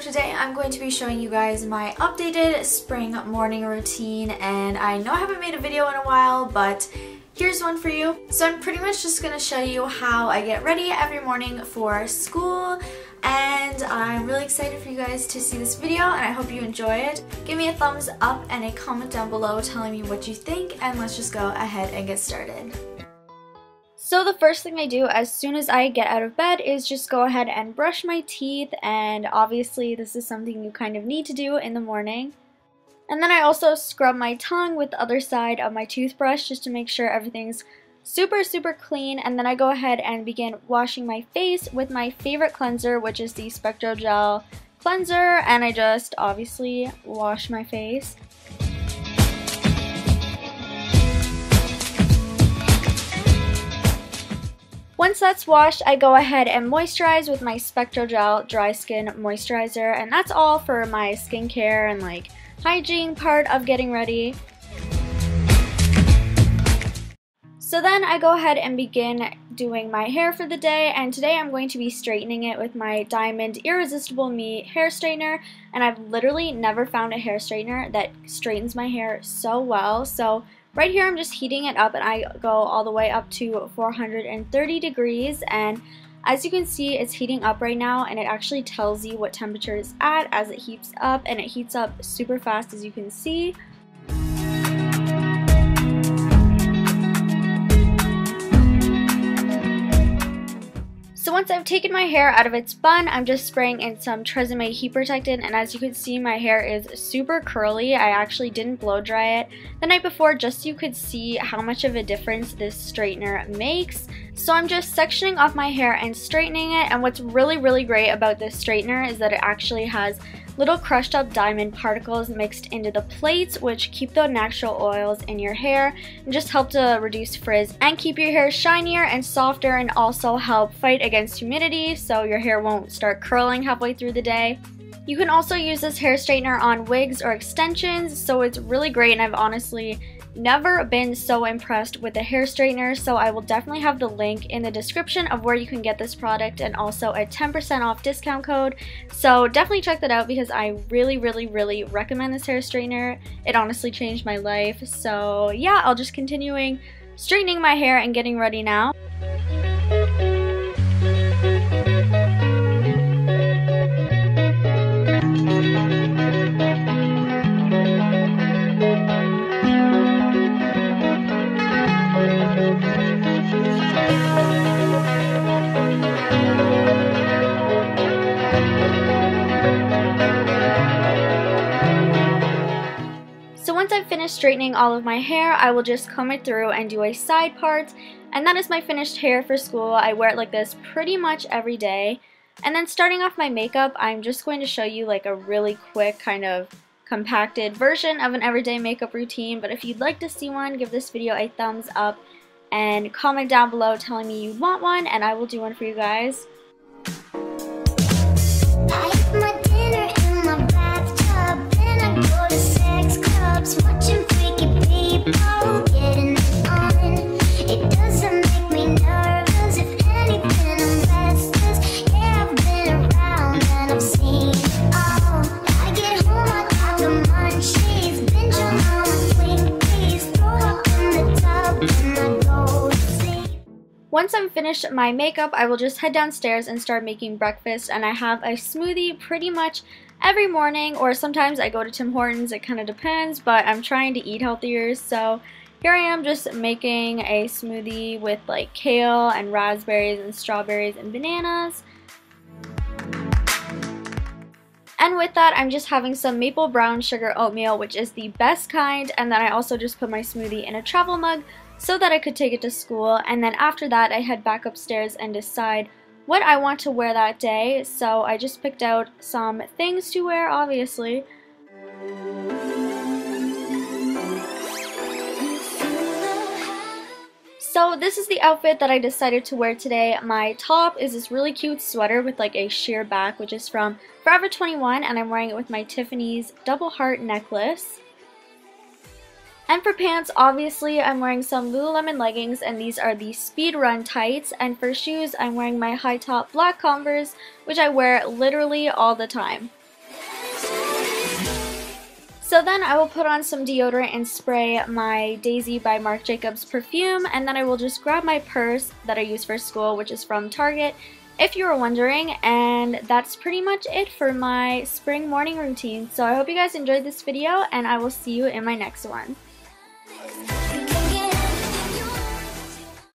today I'm going to be showing you guys my updated spring morning routine and I know I haven't made a video in a while but here's one for you. So I'm pretty much just going to show you how I get ready every morning for school and I'm really excited for you guys to see this video and I hope you enjoy it. Give me a thumbs up and a comment down below telling me what you think and let's just go ahead and get started. So the first thing I do as soon as I get out of bed is just go ahead and brush my teeth and obviously this is something you kind of need to do in the morning. And then I also scrub my tongue with the other side of my toothbrush just to make sure everything's super super clean and then I go ahead and begin washing my face with my favorite cleanser which is the Spectro Jel cleanser and I just obviously wash my face. Once that's washed, I go ahead and moisturize with my Spectro Jel Dry Skin Moisturizer, and that's all for my skincare and like hygiene part of getting ready. So then I go ahead and begin doing my hair for the day and today I'm going to be straightening it with my Diamond Irresistible Me hair straightener and I've literally never found a hair straightener that straightens my hair so well so Right here I'm just heating it up and I go all the way up to 430 degrees and as you can see it's heating up right now and it actually tells you what temperature it's at as it heats up and it heats up super fast as you can see. Once I've taken my hair out of its bun, I'm just spraying in some Tresemme Heat Protectant and as you can see my hair is super curly. I actually didn't blow dry it the night before just so you could see how much of a difference this straightener makes. So I'm just sectioning off my hair and straightening it and what's really really great about this straightener is that it actually has little crushed up diamond particles mixed into the plates which keep the natural oils in your hair and just help to reduce frizz and keep your hair shinier and softer and also help fight against humidity so your hair won't start curling halfway through the day. You can also use this hair straightener on wigs or extensions so it's really great and I've honestly never been so impressed with a hair straightener so I will definitely have the link in the description of where you can get this product and also a 10% off discount code. So definitely check that out because I really really really recommend this hair straightener. It honestly changed my life. So yeah I'll just continuing straightening my hair and getting ready now straightening all of my hair, I will just comb it through and do a side part. And that is my finished hair for school. I wear it like this pretty much every day. And then starting off my makeup, I'm just going to show you like a really quick kind of compacted version of an everyday makeup routine. But if you'd like to see one, give this video a thumbs up and comment down below telling me you want one and I will do one for you guys. Once I'm finished my makeup, I will just head downstairs and start making breakfast and I have a smoothie pretty much every morning or sometimes I go to Tim Hortons, it kind of depends, but I'm trying to eat healthier so here I am just making a smoothie with like kale and raspberries and strawberries and bananas. And with that, I'm just having some maple brown sugar oatmeal, which is the best kind. And then I also just put my smoothie in a travel mug so that I could take it to school. And then after that, I head back upstairs and decide what I want to wear that day. So I just picked out some things to wear, obviously. So this is the outfit that I decided to wear today. My top is this really cute sweater with like a sheer back, which is from Forever 21, and I'm wearing it with my Tiffany's double heart necklace. And for pants, obviously, I'm wearing some Lululemon leggings, and these are the Speed Run tights. And for shoes, I'm wearing my high top black Converse, which I wear literally all the time. So then I will put on some deodorant and spray my Daisy by Marc Jacobs perfume, and then I will just grab my purse that I use for school, which is from Target, if you were wondering, and that's pretty much it for my spring morning routine. So I hope you guys enjoyed this video, and I will see you in my next one.